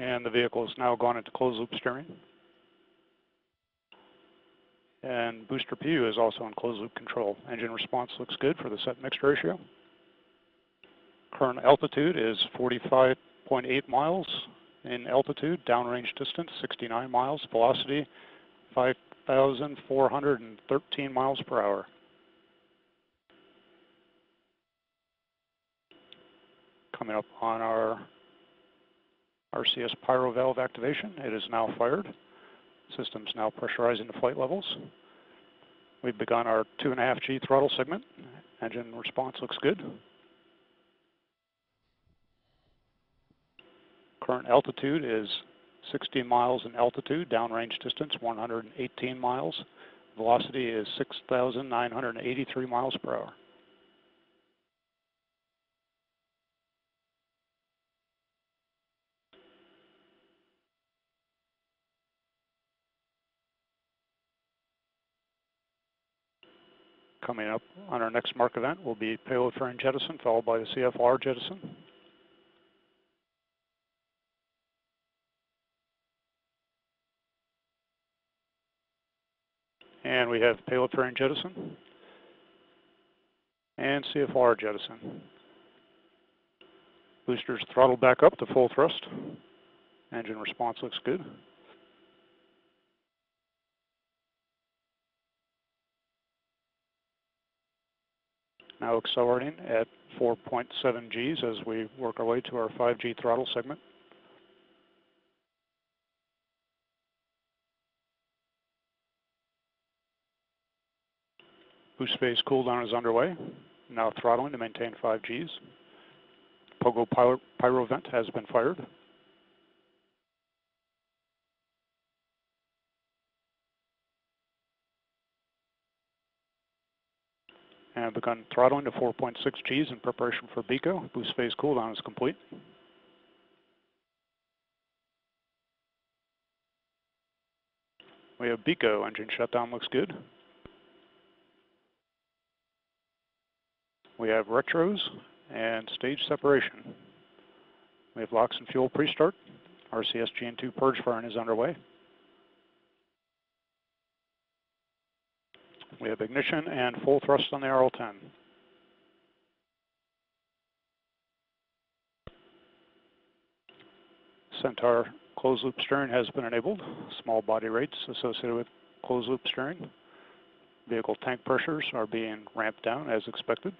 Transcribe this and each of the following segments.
And the vehicle has now gone into closed loop steering. And booster PU is also in closed loop control. Engine response looks good for the set mixed ratio. Current altitude is 45.8 miles in altitude, downrange distance 69 miles, velocity 5,413 miles per hour. Coming up on our RCS pyro valve activation, it is now fired. System's now pressurizing the flight levels. We've begun our 2.5 G throttle segment. Engine response looks good. Current altitude is 60 miles in altitude, downrange distance 118 miles. Velocity is 6,983 miles per hour. Coming up on our next mark event will be payload fairing jettison, followed by the CFR jettison. And we have payload fairing jettison and CFR jettison. Boosters throttle back up to full thrust. Engine response looks good. Now accelerating at 4.7 Gs as we work our way to our 5G throttle segment. Boost phase cooldown is underway. Now throttling to maintain 5 Gs. Pogo pyro, pyro vent has been fired. And begun throttling to 4.6 Gs in preparation for BECO. Boost phase cooldown is complete. We have BECO, engine shutdown looks good. We have retros and stage separation. We have LOX and fuel pre-start. RCS GN2 purge firing is underway. We have ignition and full thrust on the RL-10. Centaur closed loop steering has been enabled. Small body rates associated with closed loop steering. Vehicle tank pressures are being ramped down as expected.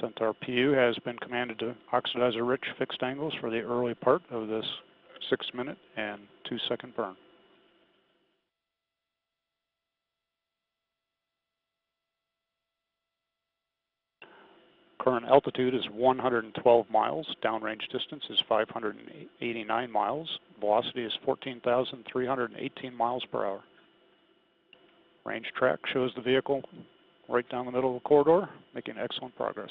Centaur PU has been commanded to oxidizer-rich fixed angles for the early part of this six minute and two second burn. Current altitude is 112 miles. Downrange distance is 589 miles. Velocity is 14,318 miles per hour. Range track shows the vehicle right down the middle of the corridor, making excellent progress.